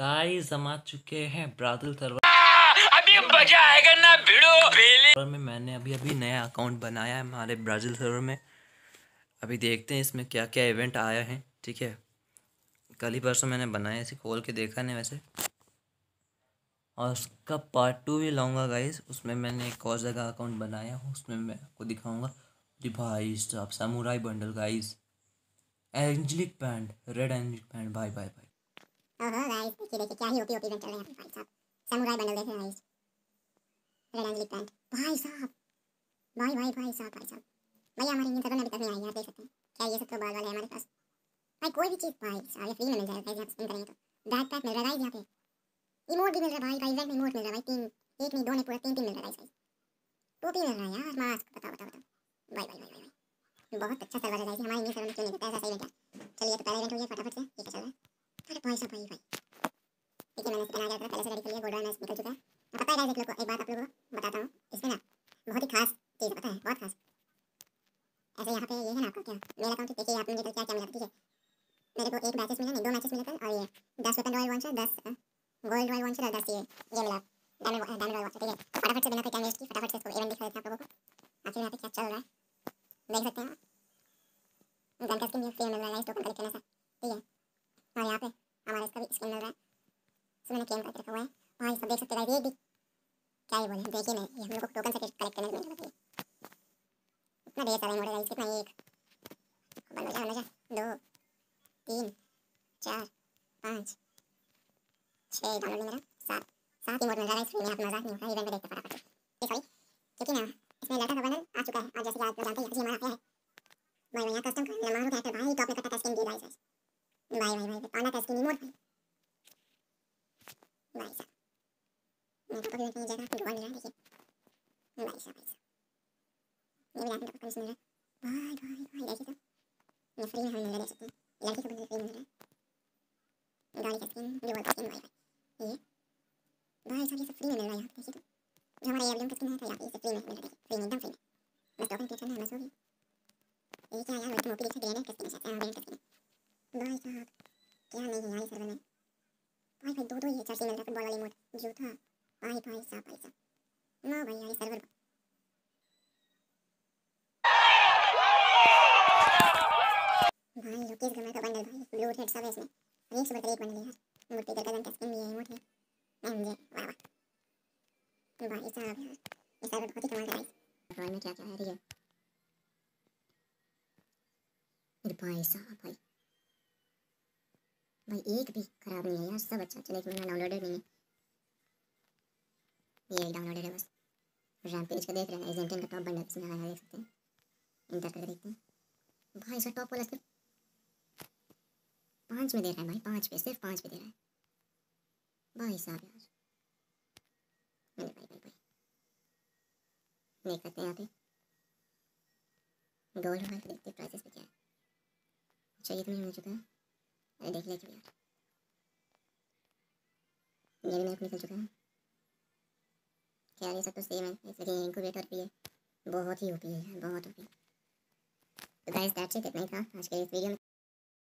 Guys हम आ चुके हैं ब्राज़ील सर्वर अभी मज़ा आएगा ना भिड़ो। सर्वर में मैंने अभी अभी नया अकाउंट बनाया है हमारे ब्राज़ील सर्वर में। अभी देखते हैं इसमें क्या क्या इवेंट आया है ठीक है? कल ही परसों मैंने बनाया इसे खोल के देखा नहीं वैसे। और उसका पार्ट टू भी लाऊँगा गाइस उसमें मैंने एक और जगह अकाउंट बनाया हूँ उसमें मैं आपको दिखाऊँगा। जी भाई साहब samurai bundle guys angelic pant red angelic pant भाई भाई भाई ओहो गाइस देखिए देखिए क्या ही ओपी ओपी इवेंट चल रहे हैं भाई साहब समुराई बंडल देख रहे हैं गाइस रेड एंजलिक पैंट भाई साहब भाई भाई भाई साहब भाई साहब भाई हमारे इंडियन सर्वर में अभी तक नहीं आई आप देख सकते हैं क्या ये सब तो बाल वाले हमारे पास भाई कोई भी चीज़ भाई साहब ये फ्री में मिल जाएगा गाइस यहाँ स्पिन करेंगे तो बैक पैक मिल रहा है गाइस यहाँ पे इमोट भी मिल रहा है भाई भाई इवेंट में इमोट मिल रहा है भाई तीन एक नहीं दो नहीं पूरा तीन तीन मिल रहा है गाइस टोपी मिल रहा है यार मास्क बताओ बताओ बताओ भाई भाई भाई भाई बहुत अच्छा सर्वर है गाइस हमारे इंडियन सर्वर में क्यों नहीं देता ऐसा सही इवेंट चलिए तो पहला इवेंट हो गया फटाफट से ठीक है चल रहा है अरे भाई साहब भाई भाई देखिए, मैंने बना दिया था पहले से रेडी कर लिया गोल्ड मैच निकल चुका है। अब पता है, गाइस एक लोग को एक बात आप लोगों को बताता हूँ इसमें ना बहुत ही खास चीज़, पता है, बहुत खास। ऐसे यहाँ पे ये है ना, आपका क्या मेरा अकाउंट देखिए यहाँ पे मुझे क्या क्या मिला ठीक है मेरे को एक मैचेस मिला नहीं दो मैचेस मिले कल और ये दस वेपन रॉयल वन दस गोल्ड रॉयल वन और दस ये ये मिला डायमंड डायमंड रॉयल वन ठीक है। फटाफट से बिना कोई टाइम वेस्ट की फटाफट से इसको इवेंट दिखा देते हैं आप लोगों को आखिर यहाँ पे क्या चल रहा है? देख सकते हैं गन का स्किन भी फ्री में मिल रहा है टोकन कलेक्ट करने से ठीक है और यहाँ पे हमारा इसका भी स्किन मिल रहा है इसमें मैंने क्लेम करके रखा हुआ है भाई सब देख सकते हैं ये भी क्या ही बोले देखिए नहीं ये हम लोग को टोकन से कलेक्ट करने में है इतना ढेर सारा इमोट है कितना एक बंद हो जा बंद दो तीन चार पाँच छः डाउनलोड मेरा सात सात इमोट मिल रहा है इसमें आप मज़ाक नहीं होता इवेंट में देखते फटाफट ये सॉरी क्योंकि ना इसमें लड़का का बनल आ चुका है और जैसे कि आप लोग जानते हैं ये हमारा क्या है भाई भाई यहाँ कस्टम का नमारो कैरेक्टर भाई टॉप में कटा स्किन दी गाइस भाई भाई भाई पाना का स्किन इमोट भाई भाई साहब मैं तो कभी कहीं जगह ढूंढ रहा देखिए भाई साहब भाई साहब ये भी लैपटॉप पर मिल रहा है भाई भाई भाई देखिए तो ये फ्री में हमें मिल रहा है सकते हैं लड़की को बंदे फ्री मिल रहा है गाड़ी का स्किन रिवॉल्व का स्किन भाई भाई ये भाई साहब ये सब फ्री में मिल रहा है यहाँ देखिए तो जो हमारा एवलियम का स्किन है तो यहाँ पे इसे फ्री में मिल रहा है फ्री में एकदम फ्री में बस टोकन क्लिक करना है बस हो गया ये क्या यार मेरे को मोटी दिखा ग्रेनेड का स्किन है ग्रेनेड का स्किन भाई साहब क्या नहीं है यार सर्वर में भाई भाई दो दो ये चर्ची मिल रहा है फुटबॉल वाली मोड जूता भाई भाई साहब भाई साहब। ना भाई, यार सर्वर भाई लोकेश गमर का बंडल भाई? ब्लू रेड सब है इसमें। एक से बढ़कर एक बंडल है। यार मूर्ति का गगन का स्किन भी है इमोट है मैं वाह वाह। भाई, साहब, यार। ये सर्वर बहुत ही कमाल का गाइस रॉयल में क्या क्या है है भाई साहब, भाई। भाई एक भी खराब नहीं है यार, सब अच्छा चले लेकिन डाउनलोडेड नहीं। है ये डाउनलोडेड है बस। रैमपेज का देख रहे हैं एजेंटन का टॉप बंडल इसमें आया देख सकते हैं। इंटर करके देखते हैं। भाई, इसका टॉप वाला सिर्फ़ पाँच में दे रहा है भाई, पाँच पे, सिर्फ़ पाँच पे दे रहा है। भाई साहब यार। अरे भाई भाई भाई देख सकते हैं यहाँ पे। गोल्ड वाला देखते प्राइसेस पे क्या है। अच्छा ये तो नहीं मिल चुका है। अरे देख लेते यार ये भी को निकल चुका है। क्या ये सब तो सेम है। इसलिए इंक्यूबेटर भी है। बहुत ही ओपी है बहुत ओपी तो गाइस दैट्स इट इतना ही था आज के इस वीडियो में।